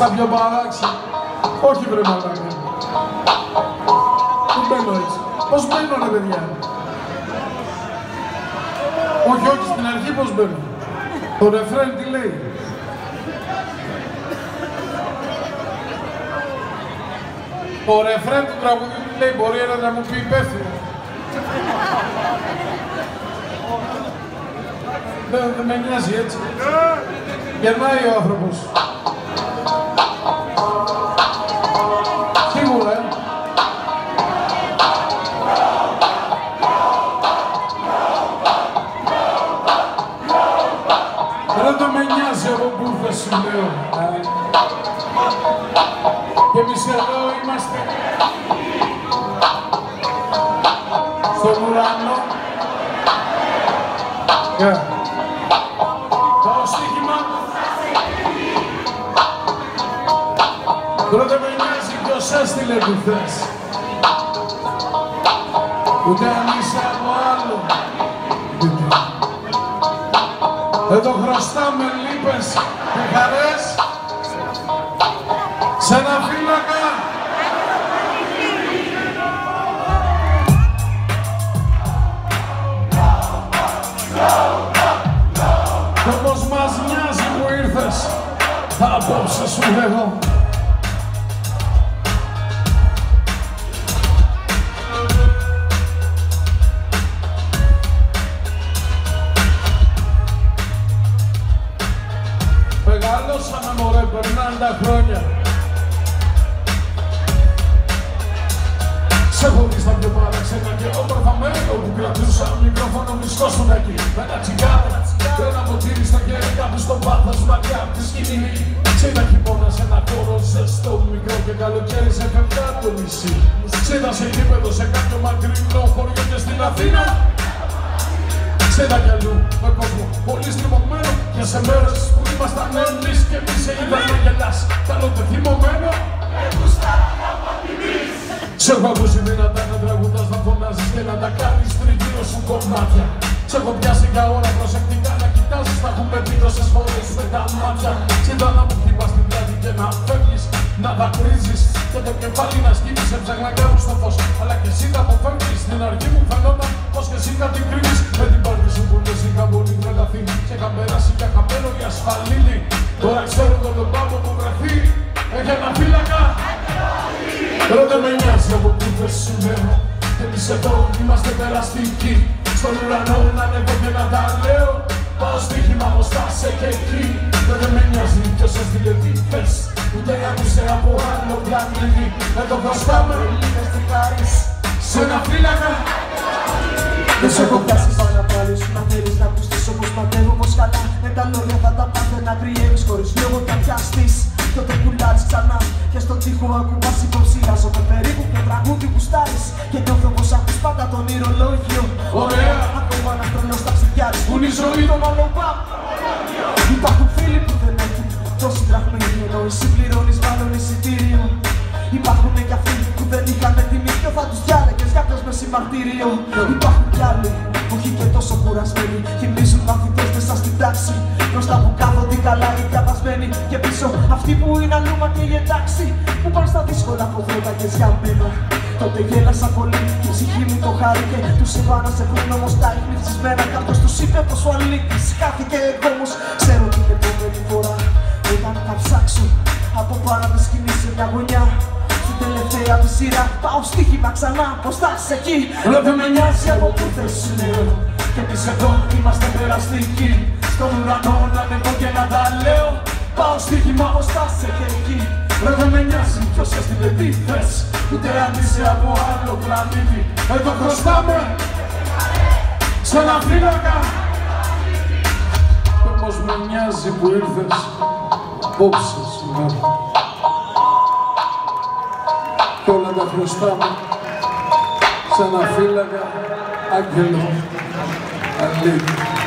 στα πιο παράξενα. Όχι βρε μαλάκα. Πού μπαίνω έτσι. Πώς μπαίνω ρε παιδιά; Όχι, όχι, στην αρχή πώς μπαίνω. Το ρεφρέν τι λέει; Το ρεφρέν του τραγουδιού τι λέει, μπορεί ένα να μου πει υπεύθυνο. Δεν, δεν με νοιάζει έτσι. Γερνάει ο άνθρωπος. Νοιάζει εγώ που ήρθα σου λέω. ε. Και εμείς εδώ είμαστε στον ουρανό. Yeah. Το στοίχημα. Τώρα δεν με νοιάζει ποιος έστειλε που θες. Ούτε αν είσαι από άλλο. Εδώ χρωστάμε λύπες και χαρές σε ένα φύλακα. Κι όπως μας νοιάζει που ήρθες, απόψε σου λέγω. Χρόνια. Σε χωρίς τα πιο παράξενα και όμορφα μέρο που κρατούσα μικρόφωνο μισθό στον εκεί με τα τσιγάρα και ένα ποτήρι στα χέρια κάπου στο πάθος μακριά από τη σκηνή. Σε ένα χειμώνα σε ένα χώρο ζεστό μικρό και καλοκαίρι σε φεύγα το νησί. Σε ένα σε γήπεδο σε κάποιο μακρινό χωριό και στην Αθήνα. Σε ένα κι αλλού με κόσμο πολύ στριμωμένο και σε μέρες που ήμασταν εμείς γελάς Καλότε θυμωμένο. Σε έχω ακούσει δυνατά να τραγουδάς, να φωνάζεις και να τα κάνεις τριγύρω σου κομμάτια. Σε έχω πιάσει για ώρα προσεκτικά να κοιτάζεις να έχουμε πει τόσες φορές με τα μάτια. Σε είδα να μου χτυπάς την πλάτη και να φεύγεις να δακρύζεις. Και το κεφάλι να σκύβεις σε ψάχνα κάπου στο φως. Αλλά και εσύ να αποφεύγεις. Στην αρχή μου φαινόταν πως και εσύ κάτι κρύβεις με την πάρτι σου που λες είχα πολύ τρελαθεί και είχα περάσει για χαμένο η ασφαλίτη τώρα ξέρω τον λομπάμο που βρεθεί έχει ένα φύλακα. Τώρα δεν με νοιάζει από πού θες σου λέω. Και εμείς εδώ είμαστε περαστικοί. Στον ουρανό να ανέβω και να τα λέω. Πάω στοίχημα πως θα σε και εκεί. Δεν με νοιάζει ποιος έστειλε τι θες. Ούτε αν είσαι από άλλο πλανήτη. Εδώ χρωστάμε λίγες δεκάρες Σε ένα φύλακα. Δεν σε έχω πιάσει πάνω πάλι σου να θέλεις να ακουστείς όπως πατέρω πως καλά. Με τα λόγια θα τα πάθε να κρυεύεις χωρίς λόγο και αν πιαστείς Κι όταν πουλάρεις ξανά. Και στον τοίχο ακουμπάς υποψιάζομαι. Περίπου ποιο τραγούδι που στάρεις. Και νιώθω πως ακούς πάντα τον ηρολόγιο. Ωραία. Ακόμα ένα χρόνο στα ψηφιάρεις Πού είναι η ζωή. Τον άλλο παπ Υπάρχουν φίλοι που δεν έχουν. Τόση δραχμή ενώ εσύ πληρώνεις μάλλον εισιτήριο. Υπάρχουν και αυτοί που δεν είχαν τιμή και θα τους διάλεγες κάποιος με συμμαρτήριο Υπάρχουν κι άλλοι, όχι και τόσο κουρασμένοι και η εντάξει Που πάνε στα δύσκολα ποδρότακες για μένα Τότε γέλασα πολύ και η ψυχή μου το χάρηκε Τους είπα να σε βρουν όμως τα ίχνη φυσισμένα Κάποιος τους είπε πως ο αλήτης χάθηκε εγώ όμως Ξέρω την επόμενη φορά όταν θα ψάξω. Από πάνω από τη σκηνή σε μια γωνιά Στην τελευταία τη σειρά. Πάω στοίχημα ξανά πως θα είσαι εκεί. Όλα δεν με νοιάζει από πού θες σου λέω Και εμείς εδώ είμαστε περαστικοί. Στον ουρανό να ανέβω και να τα λέω. Πάω στοίχημα πως θα είσαι και εκεί Ρε δεν με νοιάζει ποιος έστειλε τι θες. Ούτε αν είσαι από άλλο πλανήτη. Εδώ χρωστάμε Σε ένα φύλακα. Κι όμως με νοιάζει που ήρθες. Απόψε σήμερα. Κι όλα τα χρωστάμε σε ένα φύλακα άγγελο αλήθεια.